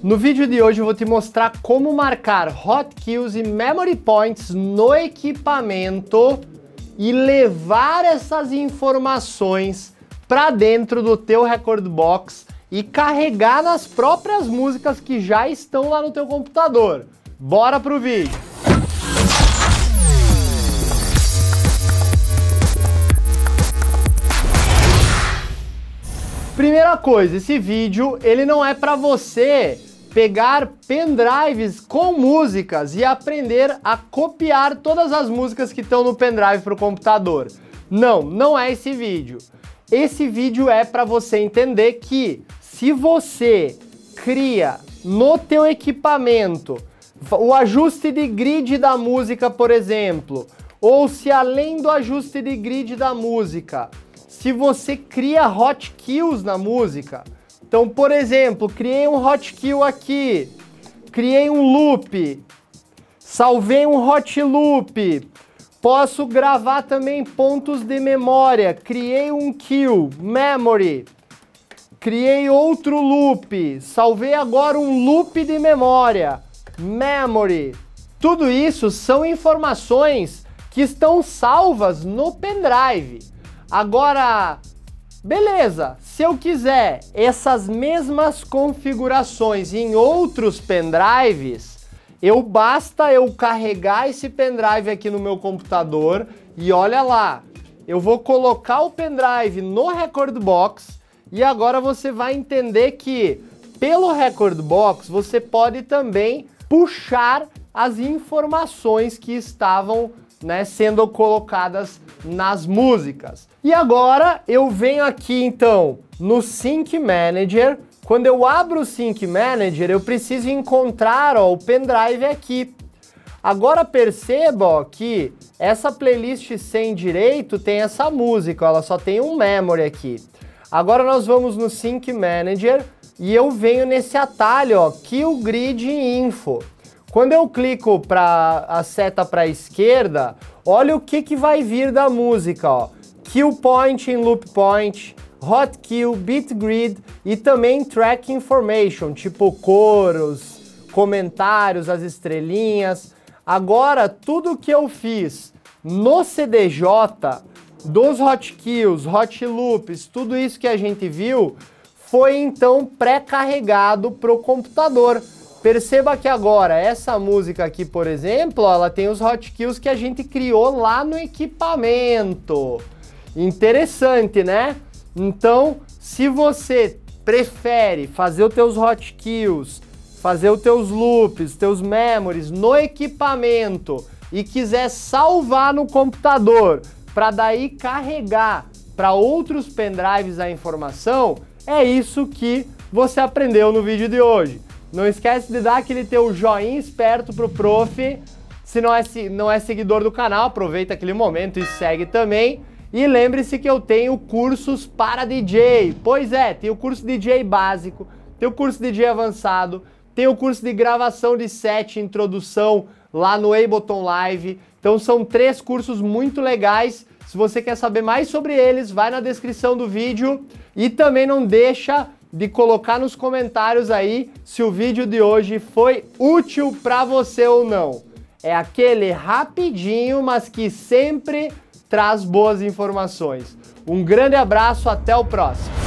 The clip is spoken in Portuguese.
No vídeo de hoje eu vou te mostrar como marcar hotkeys e memory points no equipamento e levar essas informações para dentro do teu record box e carregar nas próprias músicas que já estão lá no teu computador. Bora pro vídeo! Primeira coisa, esse vídeo ele não é para você pegar pendrives com músicas e aprender a copiar todas as músicas que estão no pendrive para o computador. Não, não é esse vídeo. Esse vídeo é para você entender que se você cria no teu equipamento o ajuste de grid da música, por exemplo, ou se além do ajuste de grid da música, se você cria hotkeys na música. Então, por exemplo, criei um hotkey aqui, criei um loop, salvei um hot loop, posso gravar também pontos de memória, criei um kill, memory, criei outro loop, salvei agora um loop de memória, memory. Tudo isso são informações que estão salvas no pendrive. Agora, beleza, se eu quiser essas mesmas configurações em outros pendrives, eu basta eu carregar esse pendrive aqui no meu computador e olha lá, eu vou colocar o pendrive no Record Box e agora você vai entender que pelo Record Box você pode também puxar as informações que estavam né, sendo colocadas nas músicas. E agora eu venho aqui então no Sync Manager. Quando eu abro o Sync Manager, eu preciso encontrar ó, o pendrive aqui. Agora perceba ó, que essa playlist sem direito tem essa música, ó, ela só tem um memory aqui. Agora nós vamos no Sync Manager e eu venho nesse atalho, ó, Kill Grid Info. Quando eu clico para a seta para a esquerda, olha o que, que vai vir da música, ó. Kill point em loop point, hot kill, beat grid e também track information, tipo coros, comentários, as estrelinhas. Agora, tudo que eu fiz no CDJ, dos hot kills, hot loops, tudo isso que a gente viu, foi então pré-carregado para o computador. Perceba que agora, essa música aqui, por exemplo, ela tem os hotkeys que a gente criou lá no equipamento. Interessante, né? Então, se você prefere fazer os teus hotkeys, fazer os teus loops, teus memories no equipamento e quiser salvar no computador para daí carregar para outros pendrives a informação, é isso que você aprendeu no vídeo de hoje. Não esquece de dar aquele teu joinha esperto pro prof. Se não é, não é seguidor do canal, aproveita aquele momento e segue também. E lembre-se que eu tenho cursos para DJ. Pois é, tem o curso DJ básico, tem o curso DJ avançado, tem o curso de gravação de set, introdução lá no Ableton Live. Então são três cursos muito legais. Se você quer saber mais sobre eles, vai na descrição do vídeo e também não deixa de colocar nos comentários aí se o vídeo de hoje foi útil para você ou não. É aquele rapidinho, mas que sempre traz boas informações. Um grande abraço, até o próximo.